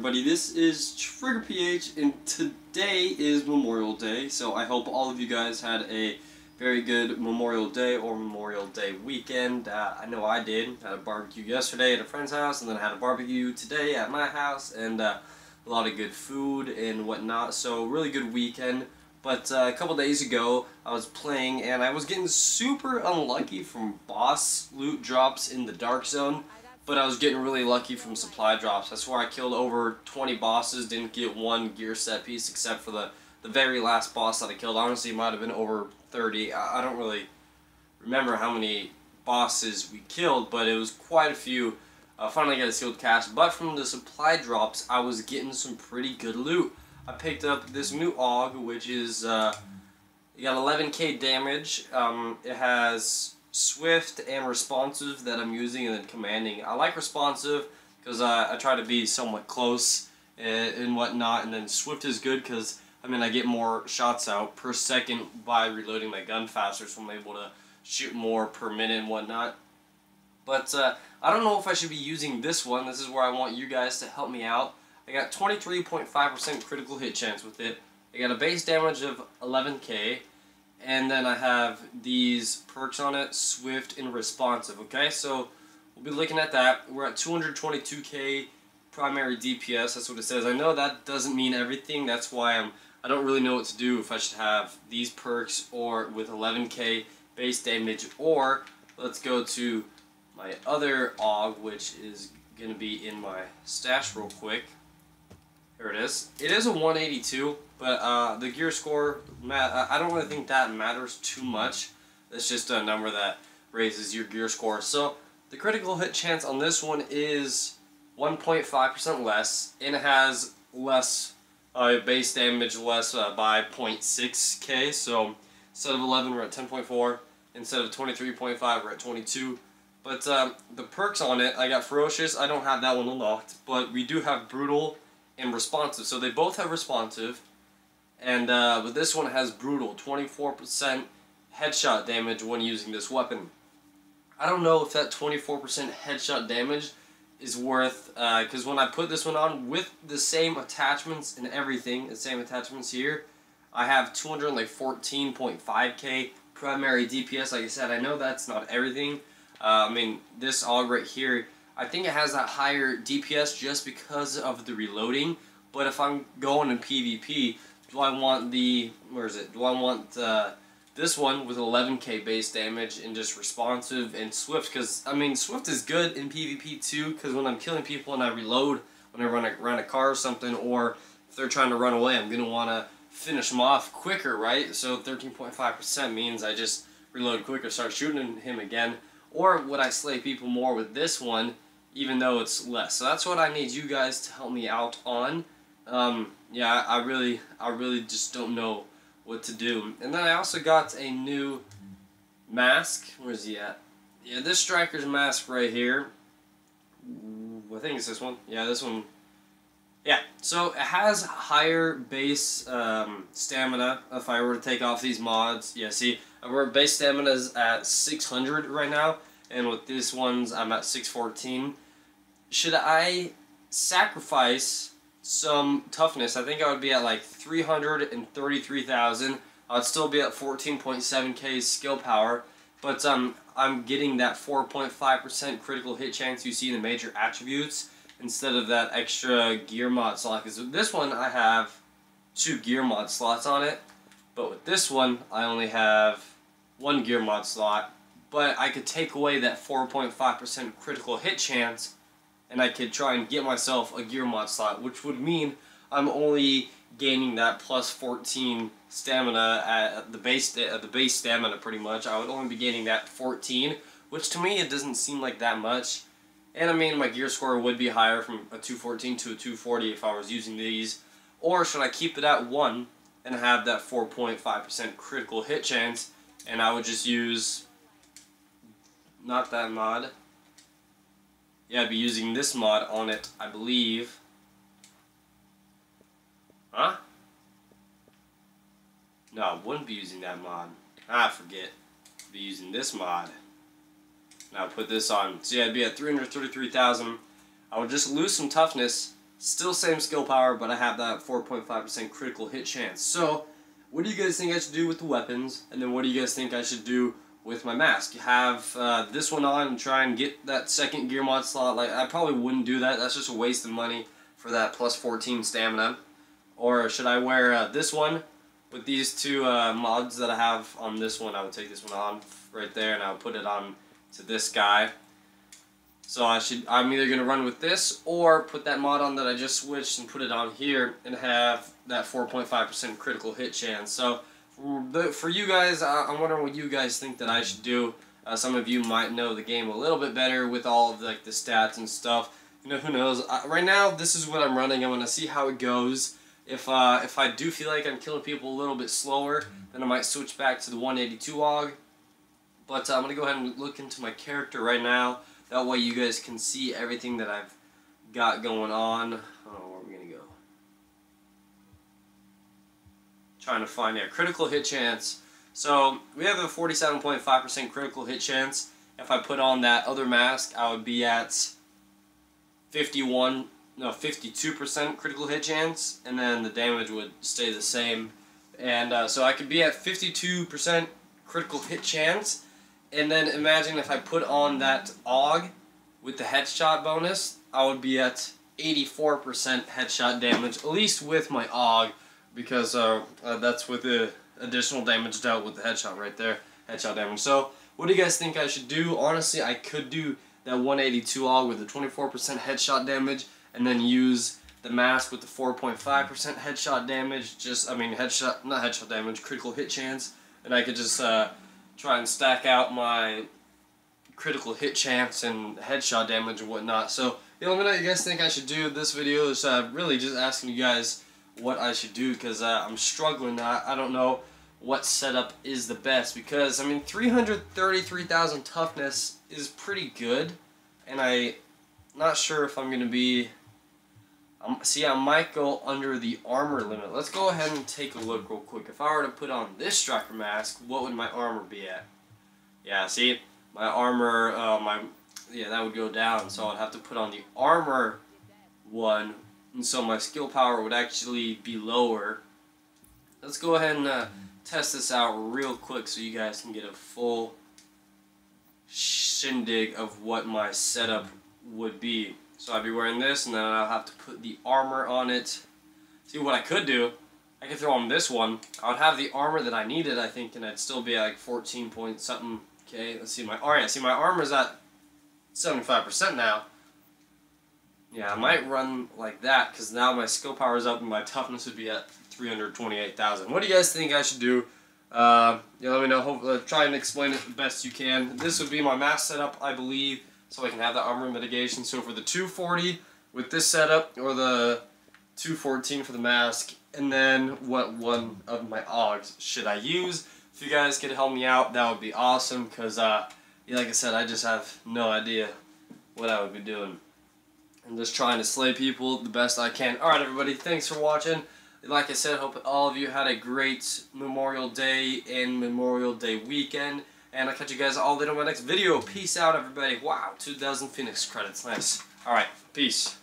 everybody? This is Trigger PH and today is Memorial Day, so I hope all of you guys had a very good Memorial Day or Memorial Day weekend. Uh, I know I did. Had a barbecue yesterday at a friend's house and then I had a barbecue today at my house and uh, a lot of good food and whatnot, so really good weekend. But uh, a couple days ago, I was playing and I was getting super unlucky from boss loot drops in the Dark Zone but I was getting really lucky from supply drops. That's where I killed over 20 bosses, didn't get one gear set piece except for the, the very last boss that I killed. Honestly, it might have been over 30. I, I don't really remember how many bosses we killed, but it was quite a few. Uh, finally got a sealed cache, but from the supply drops, I was getting some pretty good loot. I picked up this new AUG, which is, uh, you got 11k damage. Um, it has swift and responsive that I'm using and then commanding. I like responsive because I, I try to be somewhat close and, and whatnot, and then swift is good because I mean I get more shots out per second by reloading my gun faster, so I'm able to shoot more per minute and whatnot. But uh, I don't know if I should be using this one. This is where I want you guys to help me out. I got 23.5% critical hit chance with it. I got a base damage of 11k, and then I have these perks on it, swift and responsive, okay? So we'll be looking at that. We're at 222k primary DPS, that's what it says. I know that doesn't mean everything, that's why I'm, I don't really know what to do if I should have these perks or with 11k base damage, or let's go to my other AUG, which is going to be in my stash real quick. Here it is. It is a 182. But uh, the gear score, I don't really think that matters too much. It's just a number that raises your gear score. So the critical hit chance on this one is 1.5% less, and it has less uh, base damage, less uh, by 0.6k. So instead of 11, we're at 10.4. Instead of 23.5, we're at 22. But um, the perks on it, I got Ferocious. I don't have that one unlocked, but we do have Brutal and Responsive. So they both have Responsive. And uh, but this one has brutal, 24% headshot damage when using this weapon. I don't know if that 24% headshot damage is worth, because uh, when I put this one on with the same attachments and everything, the same attachments here, I have 214.5k primary DPS. Like I said, I know that's not everything. Uh, I mean, this AUG right here, I think it has that higher DPS just because of the reloading. But if I'm going in PvP, do I want the, where is it, do I want this one with 11k base damage and just responsive and swift, because, I mean, swift is good in PvP too, because when I'm killing people and I reload, when I run a, run a car or something, or if they're trying to run away, I'm going to want to finish them off quicker, right? So 13.5% means I just reload quicker, start shooting him again, or would I slay people more with this one, even though it's less? So that's what I need you guys to help me out on. Um, yeah, I really, I really just don't know what to do. And then I also got a new mask. Where's he at? Yeah, this striker's mask right here. I think it's this one. Yeah, this one. Yeah, so it has higher base um, stamina if I were to take off these mods. Yeah, see, our base stamina is at 600 right now, and with these ones I'm at 614. Should I sacrifice some toughness. I think I would be at like 333,000. I'd still be at 14.7k skill power, but um, I'm getting that 4.5% critical hit chance you see in the major attributes instead of that extra gear mod slot. Because this one, I have two gear mod slots on it, but with this one, I only have one gear mod slot. But I could take away that 4.5% critical hit chance and I could try and get myself a gear mod slot, which would mean I'm only gaining that plus 14 stamina at the base at the base stamina pretty much. I would only be gaining that 14, which to me it doesn't seem like that much. And I mean my gear score would be higher from a 214 to a 240 if I was using these. Or should I keep it at 1 and have that 4.5% critical hit chance and I would just use not that mod yeah, I'd be using this mod on it, I believe. Huh? No, I wouldn't be using that mod. I forget. I'd be using this mod. Now put this on. So yeah, I'd be at 333,000. I would just lose some toughness Still same skill power, but I have that 4.5% critical hit chance. So, what do you guys think I should do with the weapons? And then what do you guys think I should do with my mask? You have uh, this one on and try and get that second gear mod slot. Like, I probably wouldn't do that. That's just a waste of money for that plus 14 stamina. Or should I wear uh, this one with these two uh, mods that I have on this one? I would take this one on right there and I would put it on to this guy. So I should, I'm either going to run with this or put that mod on that I just switched and put it on here and have that 4.5% critical hit chance. So the, for you guys, I'm wondering what you guys think that I should do. Uh, some of you might know the game a little bit better with all of like the stats and stuff. You know, who knows? Uh, right now, this is what I'm running. I'm to see how it goes. If, uh, if I do feel like I'm killing people a little bit slower, then I might switch back to the 182 AUG. But uh, I'm going to go ahead and look into my character right now. That way you guys can see everything that I've got going on. Oh, where are we going to go? Trying to find a critical hit chance. So we have a 47.5% critical hit chance. If I put on that other mask, I would be at 51, no, 52% critical hit chance, and then the damage would stay the same. And uh, so I could be at 52% critical hit chance, and then imagine if I put on that AUG with the headshot bonus, I would be at 84% headshot damage, at least with my AUG, because uh, uh, that's with the additional damage dealt with the headshot right there, headshot damage. So, what do you guys think I should do? Honestly, I could do that 182 AUG with the 24% headshot damage, and then use the mask with the 4.5% headshot damage, just, I mean, headshot, not headshot damage, critical hit chance, and I could just, uh, try and stack out my critical hit chance and headshot damage and whatnot. So, know, let me know what you guys think I should do. This video is uh, really just asking you guys what I should do because uh, I'm struggling. I, I don't know what setup is the best because, I mean, 333,000 toughness is pretty good. And I'm not sure if I'm to be um, see, I might go under the armor limit. Let's go ahead and take a look real quick. If I were to put on this striker mask, what would my armor be at? Yeah, see, my armor, uh, my yeah, that would go down. So I'd have to put on the armor one, and so my skill power would actually be lower. Let's go ahead and uh, test this out real quick so you guys can get a full shindig of what my setup would be. So I'd be wearing this, and then I'll have to put the armor on it. See, what I could do, I could throw on this one. I would have the armor that I needed, I think, and I'd still be at like 14 point something. Okay, let's see my, oh yeah, see my armor's at 75% now. Yeah, I might run like that, because now my skill power is up and my toughness would be at 328,000. What do you guys think I should do? Uh, yeah, let me know. Hope, uh, try and explain it the best you can. This would be my mask setup, I believe so I can have the armor mitigation. So for the 240 with this setup, or the 214 for the mask, and then what one of my AUGs should I use? If you guys could help me out, that would be awesome, because, uh, yeah, like I said, I just have no idea what I would be doing. I'm just trying to slay people the best I can. Alright, everybody, thanks for watching. Like I said, hope all of you had a great Memorial Day and Memorial Day weekend. And I'll catch you guys all later in my next video. Peace out, everybody. Wow, 2000 Phoenix credits. Nice. Alright, peace.